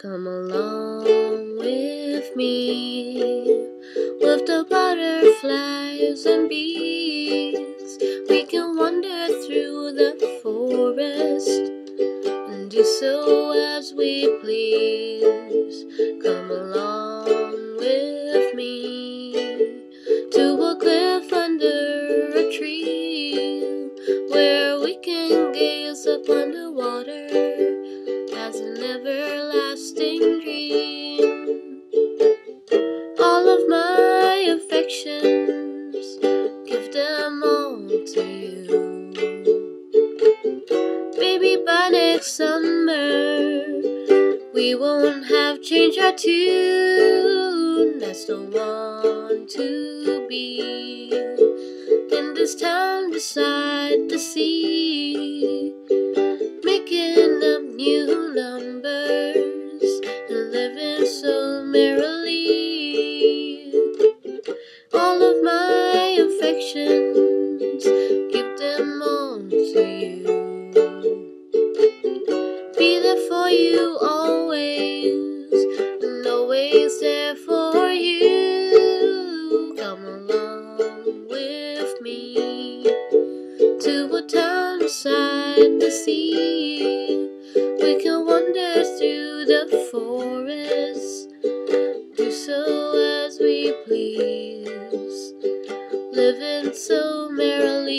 Come along with me, with the butterflies and bees. We can wander through the forest and do so as we please. Come along with me to a cliff under a tree where we can gaze upon the water as an dream. All of my affections, give them all to you. Baby, by next summer, we won't have changed our tune. I still want to be in this town beside the sea, merrily. All of my affections, give them all to you. Be there for you always, and always there for you. Come along with me to a town beside the sea. We can wander through the forest, we please, living so merrily.